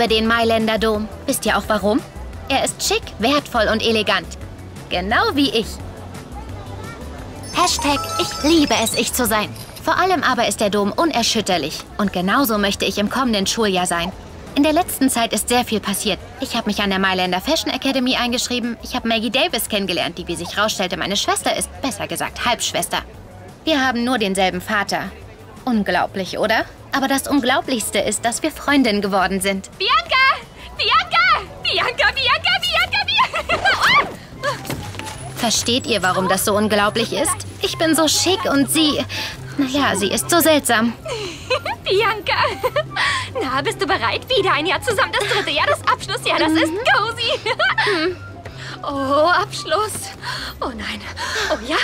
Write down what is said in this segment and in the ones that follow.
Liebe den Mailänder Dom. Wisst ihr auch warum? Er ist schick, wertvoll und elegant. Genau wie ich. Hashtag Ich liebe es, ich zu sein. Vor allem aber ist der Dom unerschütterlich. Und genauso möchte ich im kommenden Schuljahr sein. In der letzten Zeit ist sehr viel passiert. Ich habe mich an der Mailänder Fashion Academy eingeschrieben. Ich habe Maggie Davis kennengelernt, die, wie sich herausstellte, meine Schwester ist. Besser gesagt, Halbschwester. Wir haben nur denselben Vater. Unglaublich, oder? Aber das Unglaublichste ist, dass wir Freundinnen geworden sind. Bianca! Bianca! Bianca, Bianca, Bianca, Bianca! Versteht ihr, warum das so unglaublich ist? Ich bin so schick und sie... Naja, sie ist so seltsam. Bianca! Na, bist du bereit? Wieder ein Jahr zusammen. Das dritte Jahr, das Abschlussjahr. Das ist cozy. Oh, Abschluss. Oh nein. Oh ja.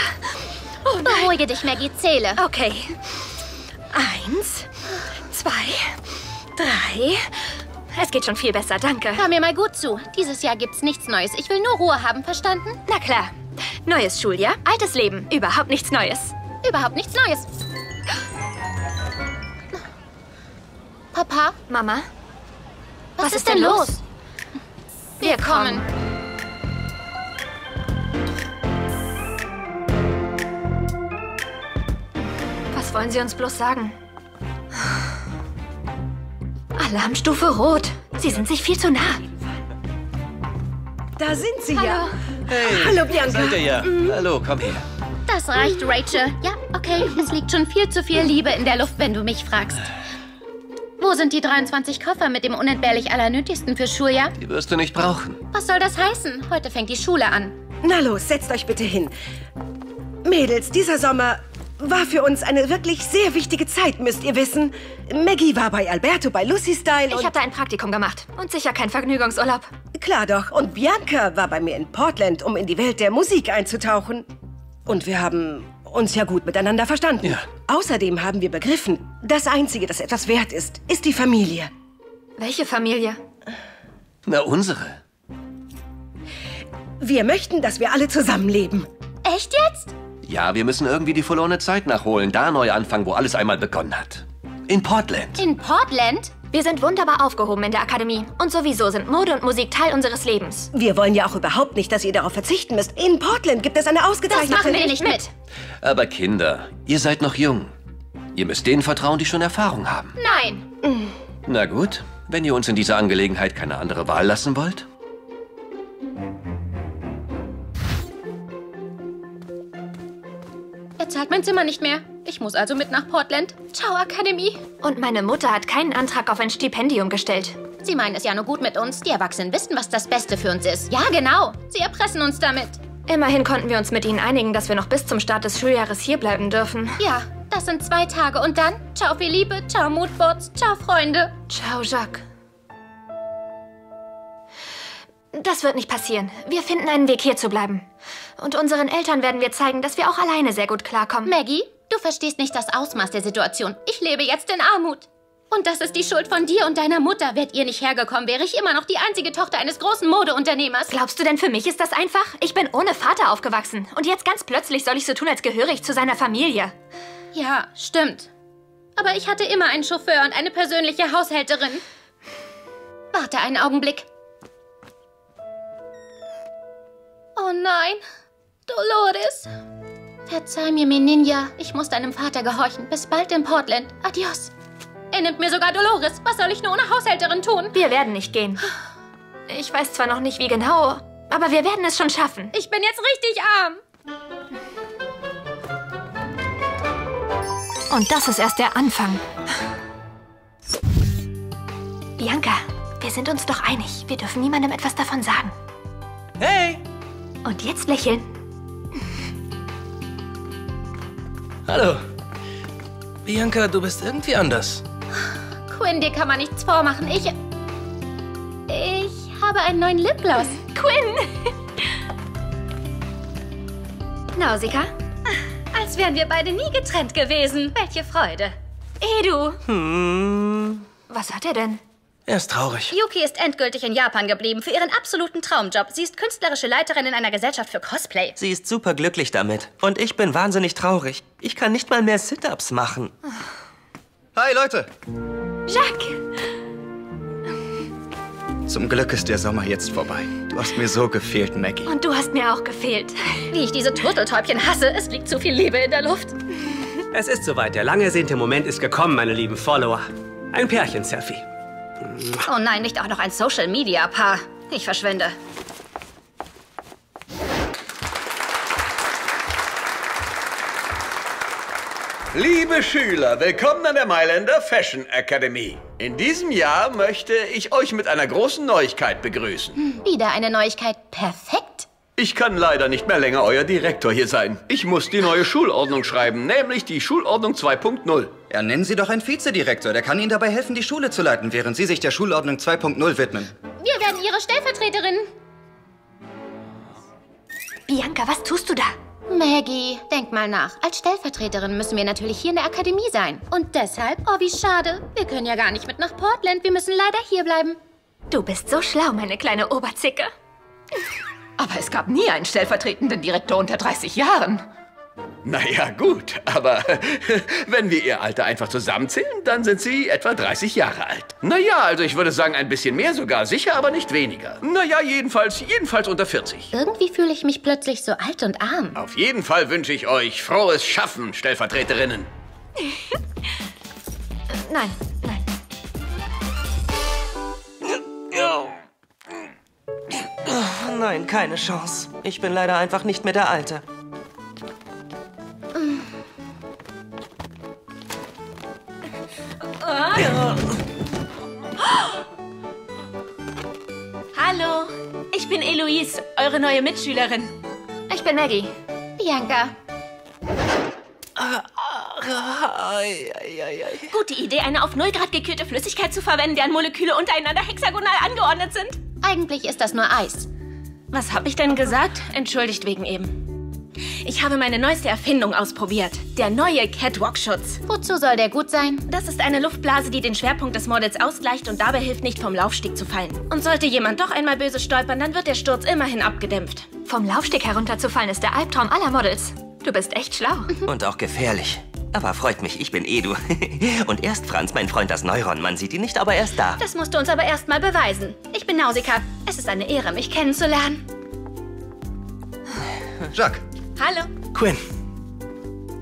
Oh nein. Beruhige dich, Maggie, zähle. Okay. Eins, zwei, drei. Es geht schon viel besser, danke. Hör mir mal gut zu. Dieses Jahr gibt's nichts Neues. Ich will nur Ruhe haben, verstanden? Na klar. Neues Schuljahr, altes Leben. Überhaupt nichts Neues. Überhaupt nichts Neues. Papa, Mama? was, ist denn los? Wir kommen. Was wollen Sie uns bloß sagen? Alarmstufe Rot. Sie sind sich viel zu nah. Da sind Sie ja. Hey, Hallo, Bianca. Seid ihr ja? Hallo, komm her. Das reicht, Rachel. Ja, okay. Es liegt schon viel zu viel Liebe in der Luft, wenn du mich fragst. Wo sind die 23 Koffer mit dem unentbehrlich Allernötigsten fürs Schuljahr? Die wirst du nicht brauchen. Was soll das heißen? Heute fängt die Schule an. Na los, setzt euch bitte hin. Mädels, dieser Sommer war für uns eine wirklich sehr wichtige Zeit, müsst ihr wissen. Maggie war bei Alberto, bei Lucy Style Ich habe da ein Praktikum gemacht. Und sicher kein Vergnügungsurlaub. Klar doch. Und Bianca war bei mir in Portland, um in die Welt der Musik einzutauchen. Und wir haben uns ja gut miteinander verstanden. Ja. Außerdem haben wir begriffen, das Einzige, das etwas wert ist, ist die Familie. Welche Familie? Na, unsere. Wir möchten, dass wir alle zusammenleben. Echt jetzt? Ja, wir müssen irgendwie die verlorene Zeit nachholen, da neu anfangen, wo alles einmal begonnen hat. In Portland. In Portland? Wir sind wunderbar aufgehoben in der Akademie. Und sowieso sind Mode und Musik Teil unseres Lebens. Wir wollen ja auch überhaupt nicht, dass ihr darauf verzichten müsst. In Portland gibt es eine Das ausgezeichnete... machen wir nicht mit. Aber Kinder, ihr seid noch jung. Ihr müsst denen vertrauen, die schon Erfahrung haben. Nein. Na gut, wenn ihr uns in dieser Angelegenheit keine andere Wahl lassen wollt. Er zahlt mein Zimmer nicht mehr. Ich muss also mit nach Portland. Ciao, Akademie. Und meine Mutter hat keinen Antrag auf ein Stipendium gestellt. Sie meinen es ja nur gut mit uns. Die Erwachsenen wissen, was das Beste für uns ist. Ja, genau. Sie erpressen uns damit. Immerhin konnten wir uns mit ihnen einigen, dass wir noch bis zum Start des Schuljahres hierbleiben dürfen. Ja, das sind zwei Tage. Und dann? Ciao, viel Liebe. Ciao, Moodboards. Ciao, Freunde. Ciao, Jacques. Das wird nicht passieren. Wir finden einen Weg, hier zu bleiben. Und unseren Eltern werden wir zeigen, dass wir auch alleine sehr gut klarkommen. Maggie, du verstehst nicht das Ausmaß der Situation. Ich lebe jetzt in Armut. Und das ist die Schuld von dir und deiner Mutter. Wärt ihr nicht hergekommen, wäre ich immer noch die einzige Tochter eines großen Modeunternehmers. Glaubst du denn, für mich ist das einfach? Ich bin ohne Vater aufgewachsen. Und jetzt ganz plötzlich soll ich so tun, als gehöre ich zu seiner Familie. Ja, stimmt. Aber ich hatte immer einen Chauffeur und eine persönliche Haushälterin. Warte einen Augenblick. Oh nein, Dolores. Verzeih mir, mein Ninja. Ich muss deinem Vater gehorchen. Bis bald in Portland. Adios. Er nimmt mir sogar Dolores. Was soll ich nur ohne Haushälterin tun? Wir werden nicht gehen. Ich weiß zwar noch nicht, wie genau, aber wir werden es schon schaffen. Ich bin jetzt richtig arm. Und das ist erst der Anfang. Bianca, wir sind uns doch einig. Wir dürfen niemandem etwas davon sagen. Hey! Und jetzt lächeln. Hallo. Bianca, du bist irgendwie anders. Quinn, dir kann man nichts vormachen. Ich. Ich habe einen neuen Lipgloss. Quinn! Nausicaa? Als wären wir beide nie getrennt gewesen. Welche Freude. Edu! Hm. Was hat er denn? Er ist traurig. Yuki ist endgültig in Japan geblieben für ihren absoluten Traumjob. Sie ist künstlerische Leiterin in einer Gesellschaft für Cosplay. Sie ist super glücklich damit. Und ich bin wahnsinnig traurig. Ich kann nicht mal mehr Sit-Ups machen. Hi Leute, Jacques! Zum Glück ist der Sommer jetzt vorbei. Du hast mir so gefehlt, Maggie. Und du hast mir auch gefehlt. Wie ich diese Turteltäubchen hasse, es liegt zu viel Liebe in der Luft. Es ist soweit. Der lang ersehnte Moment ist gekommen, meine lieben Follower. Ein Pärchen-Selfie. Oh nein, nicht auch noch ein Social-Media-Paar. Ich verschwinde. Liebe Schüler, willkommen an der Mailänder Fashion Academy. In diesem Jahr möchte ich euch mit einer großen Neuigkeit begrüßen. Wieder eine Neuigkeit. Perfekt. Ich kann leider nicht mehr länger euer Direktor hier sein. Ich muss die neue Schulordnung schreiben, nämlich die Schulordnung 2.0. Ja, nennen Sie doch einen Vizedirektor. Der kann Ihnen dabei helfen, die Schule zu leiten, während Sie sich der Schulordnung 2.0 widmen. Wir werden Ihre Stellvertreterin. Bianca, was tust du da? Maggie, denk mal nach. Als Stellvertreterin müssen wir natürlich hier in der Akademie sein. Und deshalb, oh wie schade, wir können ja gar nicht mit nach Portland. Wir müssen leider hier bleiben. Du bist so schlau, meine kleine Oberzicke. Aber es gab nie einen stellvertretenden Direktor unter 30 Jahren. Naja, gut, aber wenn wir ihr Alter einfach zusammenzählen, dann sind sie etwa 30 Jahre alt. Naja, also ich würde sagen ein bisschen mehr sogar, sicher, aber nicht weniger. Naja, jedenfalls, jedenfalls unter 40. Irgendwie fühle ich mich plötzlich so alt und arm. Auf jeden Fall wünsche ich euch frohes Schaffen, Stellvertreterinnen. Nein, nein. Nein, keine Chance. Ich bin leider einfach nicht mehr der Alte. Hallo, ich bin Eloise, eure neue Mitschülerin. Ich bin Maggie. Bianca, Gute Idee, eine auf 0 Grad gekühlte Flüssigkeit zu verwenden, deren Moleküle untereinander hexagonal angeordnet sind. eigentlich ist das nur Eis. Was habe ich denn gesagt? Entschuldigt wegen eben. Ich habe meine neueste Erfindung ausprobiert. Der neue Catwalk-Schutz. Wozu soll der gut sein? Das ist eine Luftblase, die den Schwerpunkt des Models ausgleicht und dabei hilft, nicht vom Laufsteg zu fallen. Und sollte jemand doch einmal böse stolpern, dann wird der Sturz immerhin abgedämpft. Vom Laufsteg herunterzufallen ist der Albtraum aller Models. Du bist echt schlau. Und auch gefährlich. Aber freut mich, ich bin Edu. Und erst Franz, mein Freund das Neuron. Man sieht ihn nicht, aber er ist da. Das musst du uns aber erst mal beweisen. Ich bin Nausicaa. Es ist eine Ehre, mich kennenzulernen. Jacques, Hallo. Quinn.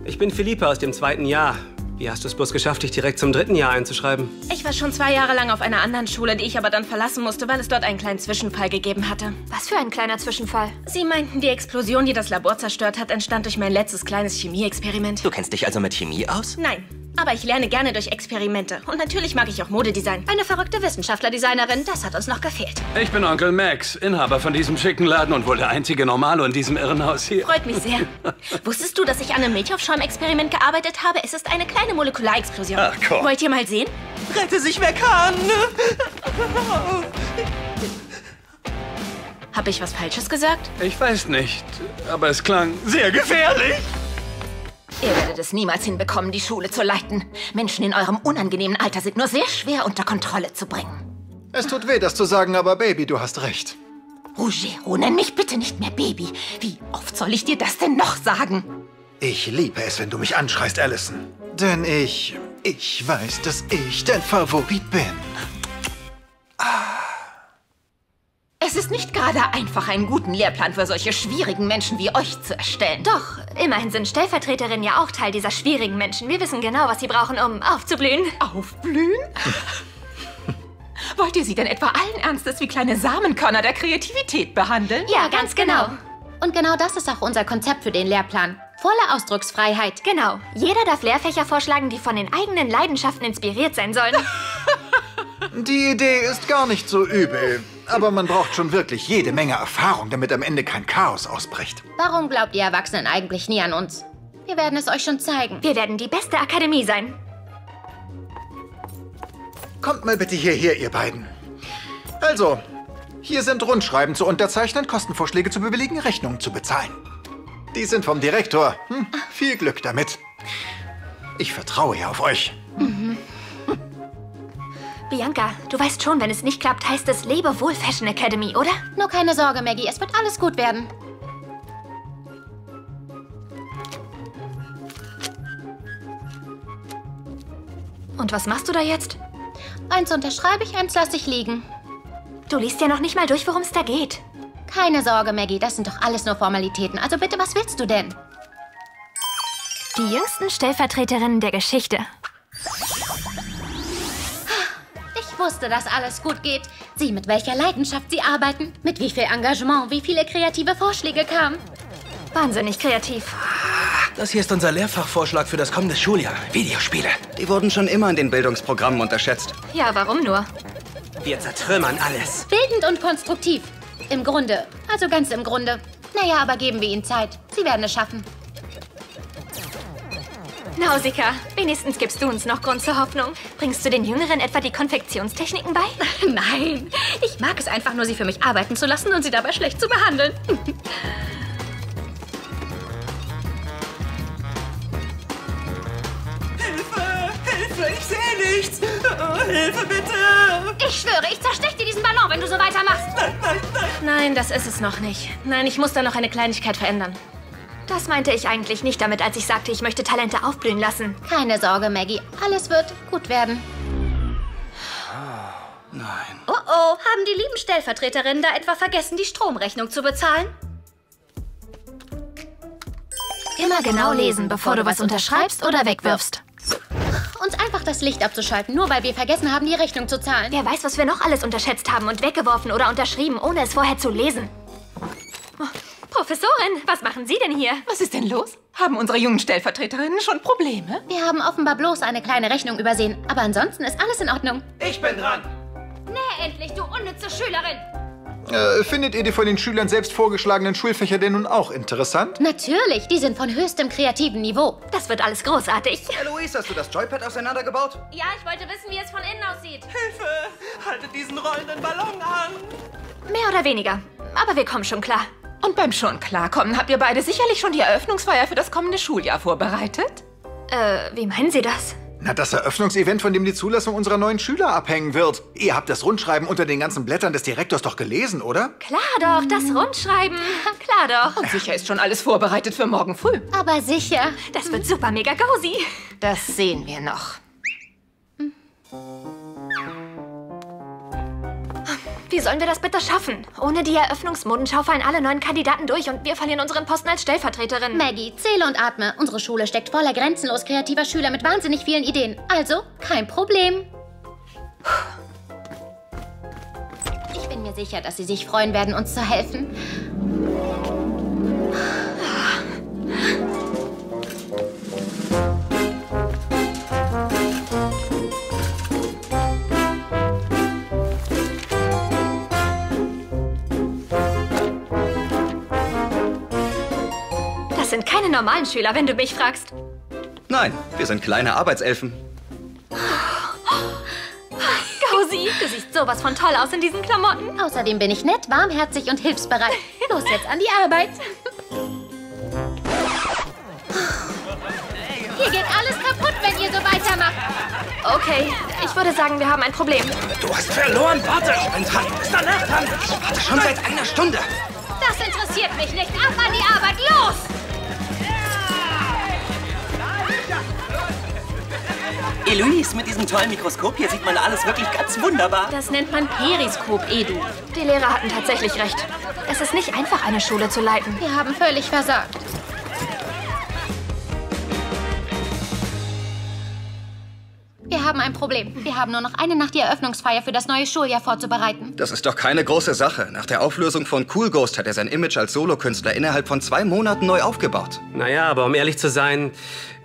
Ich bin Philippe aus dem zweiten Jahr. Wie hast du es bloß geschafft, dich direkt zum dritten Jahr einzuschreiben? Ich war schon zwei Jahre lang auf einer anderen Schule, die ich aber dann verlassen musste, weil es dort einen kleinen Zwischenfall gegeben hatte. Was für ein kleiner Zwischenfall. Sie meinten, die Explosion, die das Labor zerstört hat, entstand durch mein letztes kleines Chemieexperiment. Du kennst dich also mit Chemie aus? Nein, aber ich lerne gerne durch Experimente. Und natürlich mag ich auch Modedesign. Eine verrückte Wissenschaftlerdesignerin, das hat uns noch gefehlt. Ich bin Onkel Max, Inhaber von diesem schicken Laden und wohl der einzige Normalo in diesem Irrenhaus hier. Freut mich sehr. Wusstest du, dass ich an einem Milchaufschäum-Experiment gearbeitet habe? Es ist eine kleine Molekularexplosion. Ach, komm. Wollt ihr mal sehen? Rette sich, wer kann! Habe ich was Falsches gesagt? Ich weiß nicht, aber es klang sehr gefährlich. Ihr werdet es niemals hinbekommen, die Schule zu leiten. Menschen in eurem unangenehmen Alter sind nur sehr schwer unter Kontrolle zu bringen. Es tut weh, das zu sagen, aber Baby, du hast recht. Ruggiero, nenn mich bitte nicht mehr Baby. Wie oft soll ich dir das denn noch sagen? Ich liebe es, wenn du mich anschreist, Allison. Denn ich. Ich weiß, dass ich dein Favorit bin. Es ist nicht gerade einfach, einen guten Lehrplan für solche schwierigen Menschen wie euch zu erstellen. Doch, immerhin sind Stellvertreterinnen ja auch Teil dieser schwierigen Menschen. Wir wissen genau, was sie brauchen, um aufzublühen. Aufblühen? Wollt ihr sie denn etwa allen Ernstes wie kleine Samenkörner der Kreativität behandeln? Ja, ganz genau. Und genau das ist auch unser Konzept für den Lehrplan. Volle Ausdrucksfreiheit. Genau. Jeder darf Lehrfächer vorschlagen, die von den eigenen Leidenschaften inspiriert sein sollen. Die Idee ist gar nicht so übel. Aber man braucht schon wirklich jede Menge Erfahrung, damit am Ende kein Chaos ausbricht. Warum glaubt ihr Erwachsenen eigentlich nie an uns? Wir werden es euch schon zeigen. Wir werden die beste Akademie sein. Kommt mal bitte hierher, ihr beiden. Also, hier sind Rundschreiben zu unterzeichnen, Kostenvorschläge zu bewilligen, Rechnungen zu bezahlen. Die sind vom Direktor. Hm, viel Glück damit. Ich vertraue ja auf euch. Bianca, du weißt schon, wenn es nicht klappt, heißt es Lebe wohl Fashion Academy, oder? Nur keine Sorge, Maggie, es wird alles gut werden. Und was machst du da jetzt? Eins unterschreibe ich, eins lasse ich liegen. Du liest ja noch nicht mal durch, worum es da geht. Keine Sorge, Maggie, das sind doch alles nur Formalitäten. Also bitte, was willst du denn? Die jüngsten Stellvertreterinnen der Geschichte. Ich wusste, dass alles gut geht. Sieh, mit welcher Leidenschaft sie arbeiten, mit wie viel Engagement, wie viele kreative Vorschläge kamen. Wahnsinnig kreativ. Das hier ist unser Lehrfachvorschlag für das kommende Schuljahr. Videospiele. Die wurden schon immer in den Bildungsprogrammen unterschätzt. Ja, warum nur? Wir zertrümmern alles. Bildend und konstruktiv. Im Grunde. Also ganz im Grunde. Naja, aber geben wir ihnen Zeit. Sie werden es schaffen. Nausicaa, wenigstens gibst du uns noch Grund zur Hoffnung. Bringst du den Jüngeren etwa die Konfektionstechniken bei? Nein, ich mag es einfach nur, sie für mich arbeiten zu lassen und sie dabei schlecht zu behandeln. Hilfe! Hilfe! Ich sehe nichts! Oh, Hilfe, bitte! Ich schwöre, ich zerstech dir diesen Ballon, wenn du so weitermachst. Nein, nein, nein! Nein, das ist es noch nicht. Nein, ich muss da noch eine Kleinigkeit verändern. Das meinte ich eigentlich nicht damit, als ich sagte, ich möchte Talente aufblühen lassen. Keine Sorge, Maggie. Alles wird gut werden. Nein. Oh oh, haben die lieben Stellvertreterinnen da etwa vergessen, die Stromrechnung zu bezahlen? Immer genau lesen, bevor du was unterschreibst oder wegwirfst. Uns einfach das Licht abzuschalten, nur weil wir vergessen haben, die Rechnung zu zahlen. Wer weiß, was wir noch alles unterschätzt haben und weggeworfen oder unterschrieben, ohne es vorher zu lesen. Oh, Professorin, was machen Sie denn hier? Was ist denn los? Haben unsere jungen Stellvertreterinnen schon Probleme? Wir haben offenbar bloß eine kleine Rechnung übersehen. Aber ansonsten ist alles in Ordnung. Ich bin dran. Nee, endlich, du unnütze Schülerin! Äh, findet ihr die von den Schülern selbst vorgeschlagenen Schulfächer denn nun auch interessant? Natürlich, die sind von höchstem kreativen Niveau. Das wird alles großartig. Eloise, hast du das Joypad auseinandergebaut? Ja, ich wollte wissen, wie es von innen aussieht. Hilfe! Haltet diesen rollenden Ballon an! Mehr oder weniger. Aber wir kommen schon klar. Und beim schon klarkommen, habt ihr beide sicherlich schon die Eröffnungsfeier für das kommende Schuljahr vorbereitet? Äh, wie meinen Sie das? Na, das Eröffnungsevent, von dem die Zulassung unserer neuen Schüler abhängen wird. Ihr habt das Rundschreiben unter den ganzen Blättern des Direktors doch gelesen, oder? Klar doch, das Rundschreiben. Klar doch. Und sicher ist schon alles vorbereitet für morgen früh. Aber sicher. Das wird super mega cozy. Das sehen wir noch. Wie sollen wir das bitte schaffen? Ohne die Eröffnungsmodenschau fallen alle neuen Kandidaten durch und wir verlieren unseren Posten als Stellvertreterin. Maggie, zähle und atme. Unsere Schule steckt voller grenzenlos kreativer Schüler mit wahnsinnig vielen Ideen. Also, kein Problem. Ich bin mir sicher, dass Sie sich freuen werden, uns zu helfen. Normalen Schüler, wenn du mich fragst. Nein, wir sind kleine Arbeitselfen. Cozy, du siehst sowas von toll aus in diesen Klamotten. Außerdem bin ich nett, warmherzig und hilfsbereit. Los jetzt an die Arbeit. Hier geht alles kaputt, wenn ihr so weitermacht. Okay, ich würde sagen, wir haben ein Problem. Du hast verloren. Warte, ich bin dran. Du bist danach dran. Ich warte schon seit einer Stunde. Das interessiert mich nicht. Ab an die Arbeit, los! Eloise, mit diesem tollen Mikroskop hier sieht man alles wirklich ganz wunderbar. Das nennt man Periskop, Edu. Die Lehrer hatten tatsächlich recht. Es ist nicht einfach, eine Schule zu leiten. Wir haben völlig versagt. Wir haben ein Problem. Wir haben nur noch eine Nacht die Eröffnungsfeier für das neue Schuljahr vorzubereiten. Das ist doch keine große Sache. Nach der Auflösung von Cool Ghost hat er sein Image als Solokünstler innerhalb von zwei Monaten neu aufgebaut. Naja, aber um ehrlich zu sein,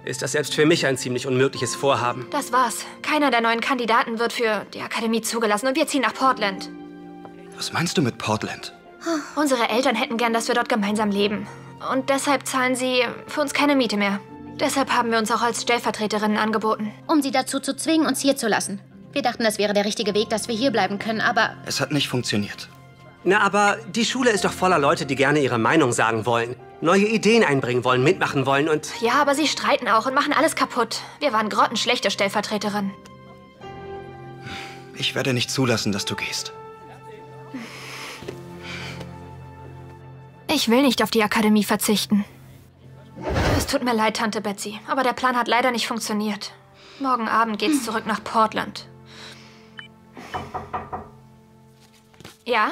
ist das selbst für mich ein ziemlich unmögliches Vorhaben. Das war's. Keiner der neuen Kandidaten wird für die Akademie zugelassen und wir ziehen nach Portland. Was meinst du mit Portland? Unsere Eltern hätten gern, dass wir dort gemeinsam leben. Und deshalb zahlen sie für uns keine Miete mehr. Deshalb haben wir uns auch als Stellvertreterinnen angeboten. Um sie dazu zu zwingen, uns hier zu lassen. Wir dachten, das wäre der richtige Weg, dass wir hier bleiben können, aber Es hat nicht funktioniert. Na, aber die Schule ist doch voller Leute, die gerne ihre Meinung sagen wollen, neue Ideen einbringen wollen, mitmachen wollen und... Ja, aber sie streiten auch und machen alles kaputt. Wir waren grottenschlechte Stellvertreterinnen. Ich werde nicht zulassen, dass du gehst. Ich will nicht auf die Akademie verzichten. Es tut mir leid, Tante Betsy, aber der Plan hat leider nicht funktioniert. Morgen Abend geht's zurück nach Portland. Ja?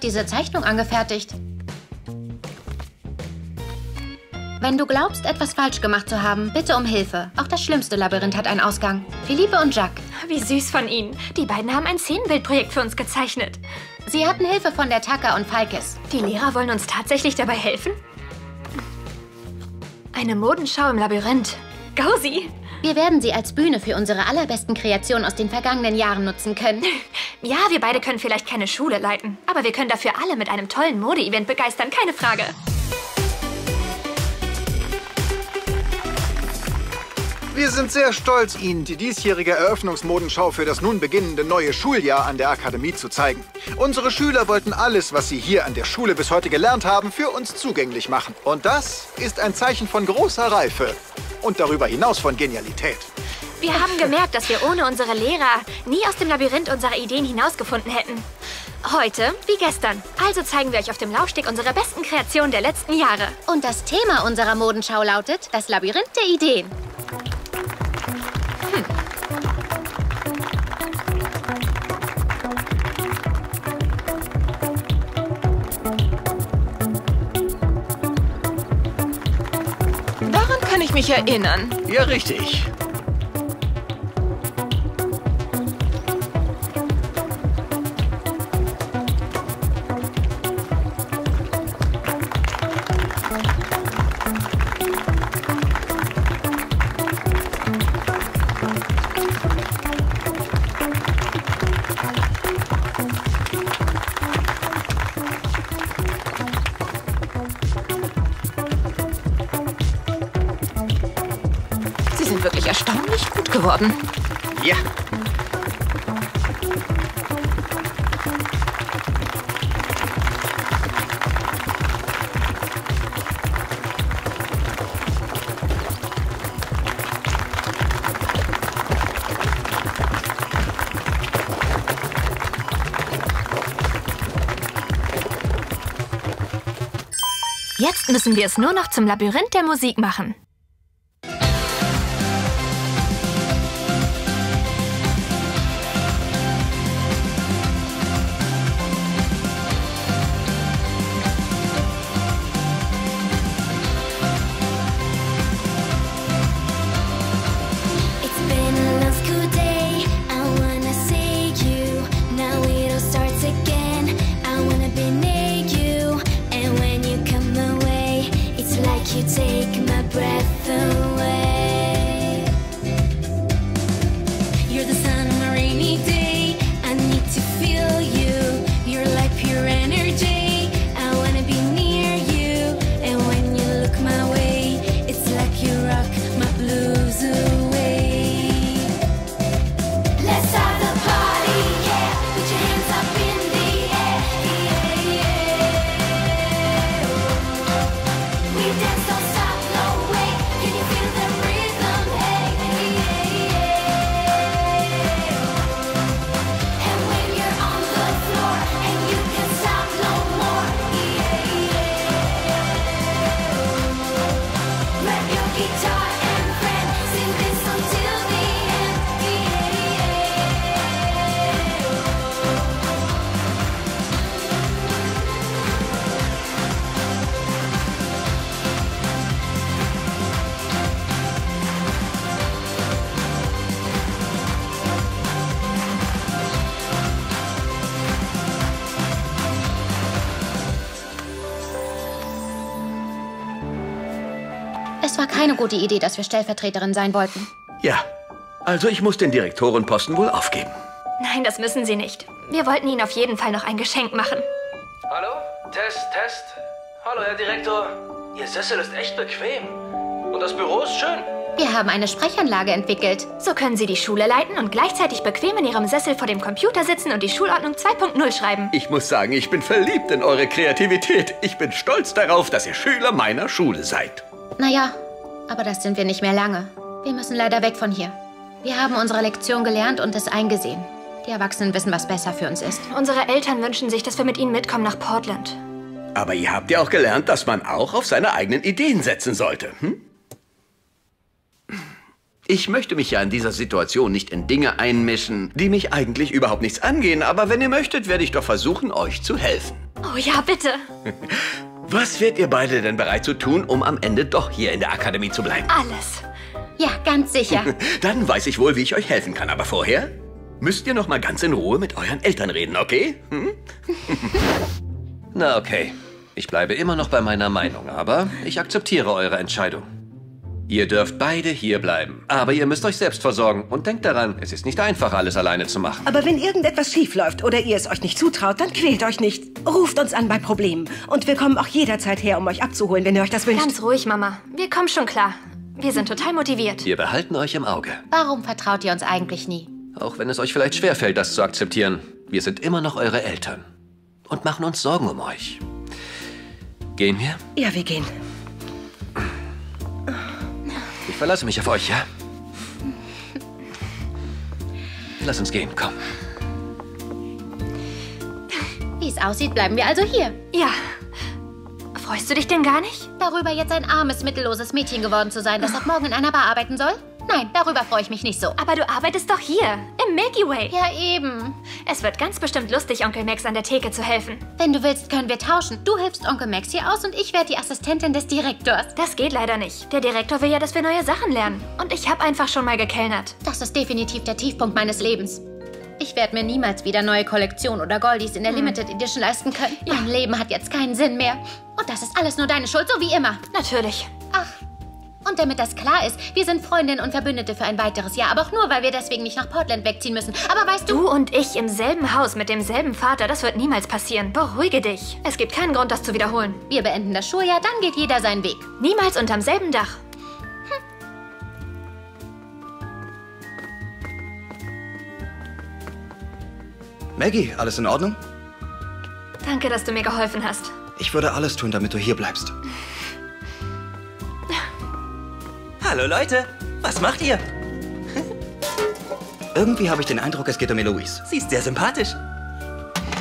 Hat diese Zeichnung angefertigt? Wenn du glaubst, etwas falsch gemacht zu haben, bitte um Hilfe. Auch das schlimmste Labyrinth hat einen Ausgang. Philippe und Jacques. Wie süß von Ihnen. Die beiden haben ein Szenenbildprojekt für uns gezeichnet. Sie hatten Hilfe von der Taka und Falkes. Die Lehrer wollen uns tatsächlich dabei helfen? Eine Modenschau im Labyrinth. Gausi! Wir werden sie als Bühne für unsere allerbesten Kreationen aus den vergangenen Jahren nutzen können. Ja, wir beide können vielleicht keine Schule leiten, aber wir können dafür alle mit einem tollen Mode-Event begeistern, keine Frage. Wir sind sehr stolz, Ihnen die diesjährige Eröffnungsmodenschau für das nun beginnende neue Schuljahr an der Akademie zu zeigen. Unsere Schüler wollten alles, was sie hier an der Schule bis heute gelernt haben, für uns zugänglich machen. Und das ist ein Zeichen von großer Reife und darüber hinaus von Genialität. Wir haben gemerkt, dass wir ohne unsere Lehrer nie aus dem Labyrinth unserer Ideen hinausgefunden hätten. Heute wie gestern. Also zeigen wir euch auf dem Laufsteg unsere besten Kreationen der letzten Jahre. Und das Thema unserer Modenschau lautet das Labyrinth der Ideen. Mich erinnern. Ja, richtig. Geworden. Ja. Jetzt müssen wir es nur noch zum Labyrinth der Musik machen. Gute Idee, dass wir Stellvertreterin sein wollten. Ja. Also ich muss den Direktorenposten wohl aufgeben. Nein, das müssen Sie nicht. Wir wollten Ihnen auf jeden Fall noch ein Geschenk machen. Hallo? Test, Test. Hallo, Herr Direktor. Ihr Sessel ist echt bequem. Und das Büro ist schön. Wir haben eine Sprechanlage entwickelt. So können Sie die Schule leiten und gleichzeitig bequem in Ihrem Sessel vor dem Computer sitzen und die Schulordnung 2.0 schreiben. Ich muss sagen, ich bin verliebt in eure Kreativität. Ich bin stolz darauf, dass ihr Schüler meiner Schule seid. Naja, aber das sind wir nicht mehr lange. Wir müssen leider weg von hier. Wir haben unsere Lektion gelernt und es eingesehen. Die Erwachsenen wissen, was besser für uns ist. Unsere Eltern wünschen sich, dass wir mit ihnen mitkommen nach Portland. Aber ihr habt ja auch gelernt, dass man auch auf seine eigenen Ideen setzen sollte. Hm? Ich möchte mich ja in dieser Situation nicht in Dinge einmischen, die mich eigentlich überhaupt nichts angehen. Aber wenn ihr möchtet, werde ich doch versuchen, euch zu helfen. Oh ja, bitte. Was wärt ihr beide denn bereit zu tun, um am Ende doch hier in der Akademie zu bleiben? Alles. Ja, ganz sicher. Dann weiß ich wohl, wie ich euch helfen kann. Aber vorher müsst ihr noch mal ganz in Ruhe mit euren Eltern reden, okay? Hm? Na okay. Ich bleibe immer noch bei meiner Meinung, aber ich akzeptiere eure Entscheidung. Ihr dürft beide hier bleiben. Aber ihr müsst euch selbst versorgen. Und denkt daran, es ist nicht einfach, alles alleine zu machen. Aber wenn irgendetwas schiefläuft oder ihr es euch nicht zutraut, dann quält euch nicht. Ruft uns an bei Problemen. Und wir kommen auch jederzeit her, um euch abzuholen, wenn ihr euch das wünscht. Ganz ruhig, Mama. Wir kommen schon klar. Wir sind total motiviert. Wir behalten euch im Auge. Warum vertraut ihr uns eigentlich nie? Auch wenn es euch vielleicht schwerfällt, das zu akzeptieren. Wir sind immer noch eure Eltern. Und machen uns Sorgen um euch. Gehen wir? Ja, wir gehen. Ich verlasse mich auf euch, ja? Lass uns gehen, komm. Wie es aussieht, bleiben wir also hier. Ja. Freust du dich denn gar nicht? Darüber, jetzt ein armes, mittelloses Mädchen geworden zu sein, das ab morgen in einer Bar arbeiten soll? Nein, darüber freue ich mich nicht so. Aber du arbeitest doch hier, im Milky Way. Ja, eben. Es wird ganz bestimmt lustig, Onkel Max an der Theke zu helfen. Wenn du willst, können wir tauschen. Du hilfst Onkel Max hier aus und ich werde die Assistentin des Direktors. Das geht leider nicht. Der Direktor will ja, dass wir neue Sachen lernen. Und ich habe einfach schon mal gekellnert. Das ist definitiv der Tiefpunkt meines Lebens. Ich werde mir niemals wieder neue Kollektionen oder Goldies in der Limited Edition leisten können. Mein Leben hat jetzt keinen Sinn mehr. Und das ist alles nur deine Schuld, so wie immer. Natürlich. Ach. Und damit das klar ist, wir sind Freundinnen und Verbündete für ein weiteres Jahr, aber auch nur, weil wir deswegen nicht nach Portland wegziehen müssen. Aber weißt du... Du und ich im selben Haus mit demselben Vater, das wird niemals passieren. Beruhige dich. Es gibt keinen Grund, das zu wiederholen. Wir beenden das Schuljahr, dann geht jeder seinen Weg. Niemals unterm selben Dach. Maggie, alles in Ordnung? Danke, dass du mir geholfen hast. Ich würde alles tun, damit du hier bleibst. Hallo Leute, was macht ihr? Irgendwie habe ich den Eindruck, es geht um Eloise. Sie ist sehr sympathisch.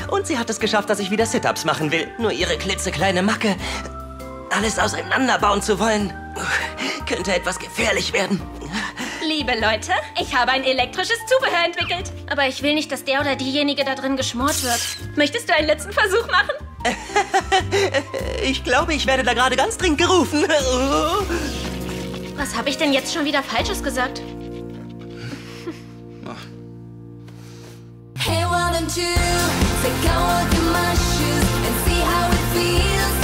Und sie hat es geschafft, dass ich wieder Sit-Ups machen will. Nur ihre klitzekleine Macke, alles auseinanderbauen zu wollen, könnte etwas gefährlich werden. Liebe Leute, ich habe ein elektrisches Zubehör entwickelt. Aber ich will nicht, dass der oder diejenige da drin geschmort wird. Möchtest du einen letzten Versuch machen? Ich glaube, ich werde da gerade ganz dringend gerufen. Was habe ich denn jetzt schon wieder Falsches gesagt? Ah. Hey, one and two, take a walk in my shoes and see how it feels.